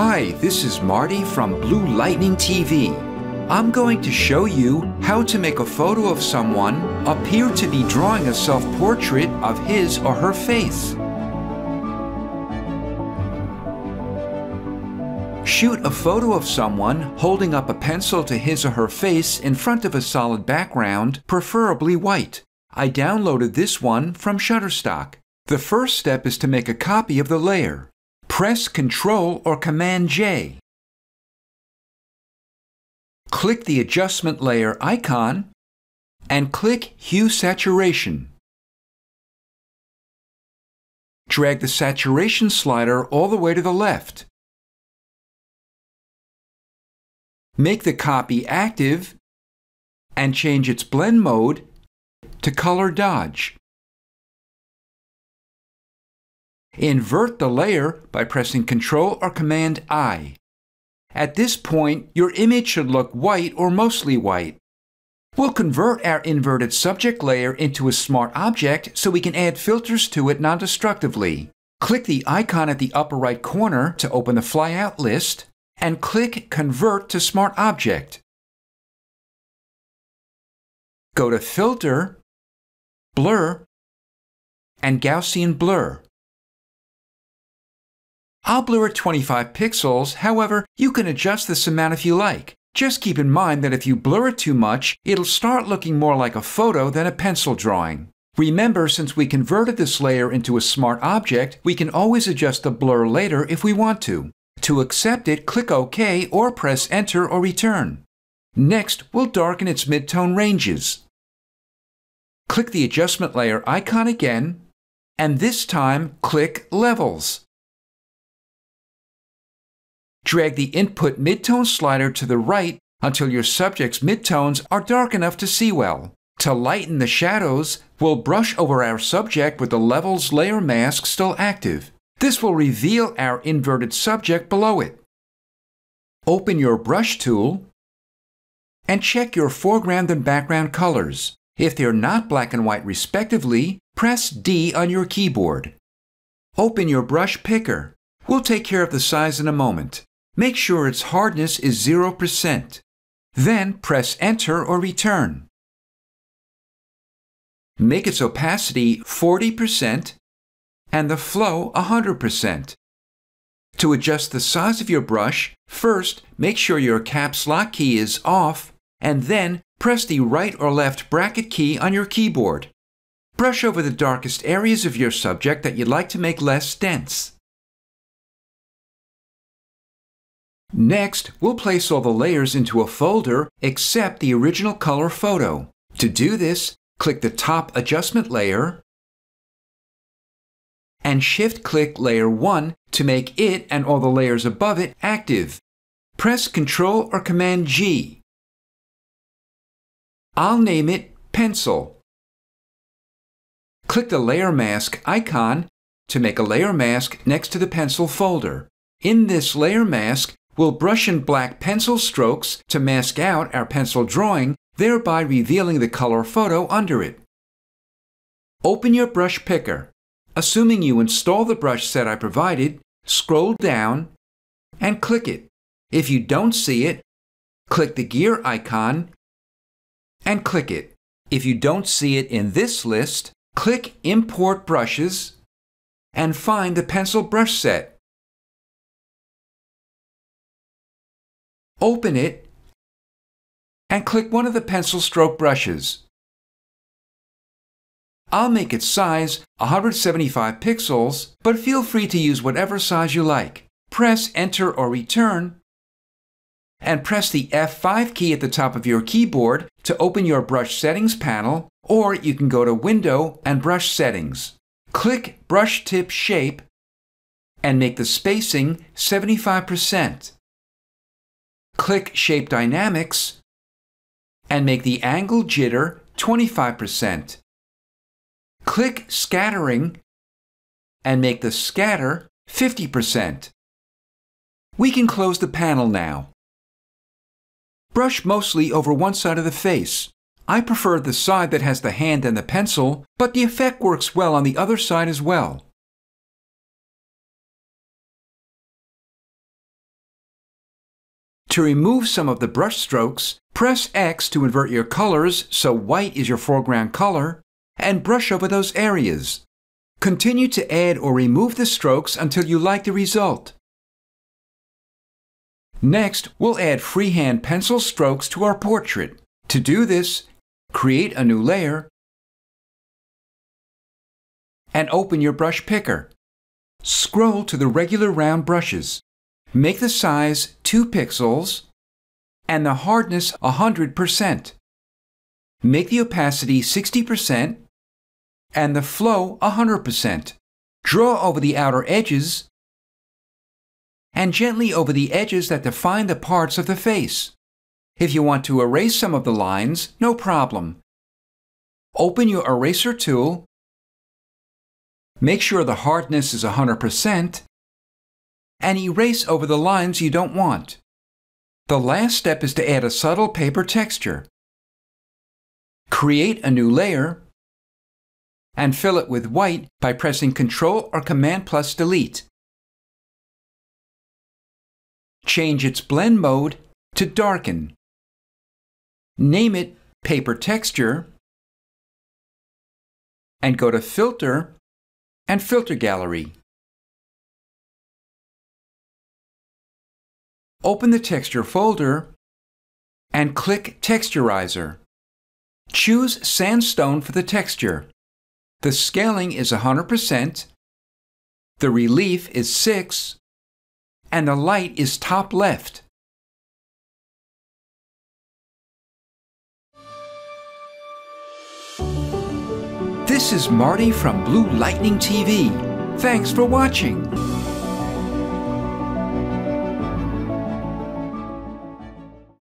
Hi, this is Marty from Blue Lightning TV. I'm going to show you how to make a photo of someone appear to be drawing a self-portrait of his or her face. Shoot a photo of someone holding up a pencil to his or her face in front of a solid background, preferably white. I downloaded this one from Shutterstock. The first step is to make a copy of the layer. Press Ctrl or Command J. Click the adjustment layer icon and click Hue Saturation. Drag the saturation slider all the way to the left. Make the copy active and change its blend mode to color dodge. Invert the layer by pressing Ctrl or Command I. At this point, your image should look white or mostly white. We'll convert our inverted subject layer into a smart object so we can add filters to it non-destructively. Click the icon at the upper right corner to open the flyout list and click Convert to Smart Object. Go to Filter, Blur, and Gaussian Blur. I'll blur at 25 pixels, however, you can adjust this amount if you like. Just keep in mind that if you blur it too much, it'll start looking more like a photo than a pencil drawing. Remember, since we converted this layer into a smart object, we can always adjust the blur later if we want to. To accept it, click OK or press Enter or Return. Next, we'll darken its midtone ranges. Click the adjustment layer icon again, and this time click Levels. Drag the input midtone slider to the right until your subject's midtones are dark enough to see well. To lighten the shadows, we'll brush over our subject with the Levels layer mask still active. This will reveal our inverted subject below it. Open your brush tool and check your foreground and background colors. If they're not black and white respectively, press D on your keyboard. Open your brush picker. We'll take care of the size in a moment. Make sure its hardness is 0%. Then press Enter or Return. Make its opacity 40% and the flow 100%. To adjust the size of your brush, first make sure your caps lock key is off and then press the right or left bracket key on your keyboard. Brush over the darkest areas of your subject that you'd like to make less dense. Next, we'll place all the layers into a folder except the original color photo. To do this, click the top adjustment layer and shift-click Layer 1 to make it and all the layers above it active. Press Ctrl or Command G. I'll name it Pencil. Click the Layer Mask icon to make a layer mask next to the pencil folder. In this layer mask, We'll brush in black pencil strokes to mask out our pencil drawing, thereby revealing the color photo under it. Open your brush picker. Assuming you install the brush set I provided, scroll down and click it. If you don't see it, click the gear icon and click it. If you don't see it in this list, click Import Brushes and find the pencil brush set. Open it and click one of the pencil stroke brushes. I'll make its size 175 pixels, but feel free to use whatever size you like. Press Enter or Return, and press the F5 key at the top of your keyboard to open your Brush Settings panel, or you can go to Window and Brush Settings. Click Brush Tip Shape and make the spacing 75% click Shape Dynamics and make the angle jitter 25%. Click Scattering and make the scatter 50%. We can close the panel now. Brush mostly over one side of the face. I prefer the side that has the hand and the pencil, but the effect works well on the other side as well. To remove some of the brush strokes, press X to invert your colors so white is your foreground color, and brush over those areas. Continue to add or remove the strokes until you like the result. Next, we'll add freehand pencil strokes to our portrait. To do this, create a new layer and open your brush picker. Scroll to the regular round brushes. Make the size 2 pixels and the hardness 100%. Make the opacity 60% and the flow 100%. Draw over the outer edges and gently over the edges that define the parts of the face. If you want to erase some of the lines, no problem. Open your eraser tool, make sure the hardness is 100%, and erase over the lines you don't want. The last step is to add a subtle paper texture. Create a new layer and fill it with white by pressing Ctrl or Command plus Delete. Change its blend mode to darken. Name it Paper Texture and go to Filter and Filter Gallery. Open the Texture folder and click Texturizer. Choose Sandstone for the texture. The scaling is 100%, the relief is 6, and the light is top left. This is Marty from Blue Lightning TV. Thanks for watching.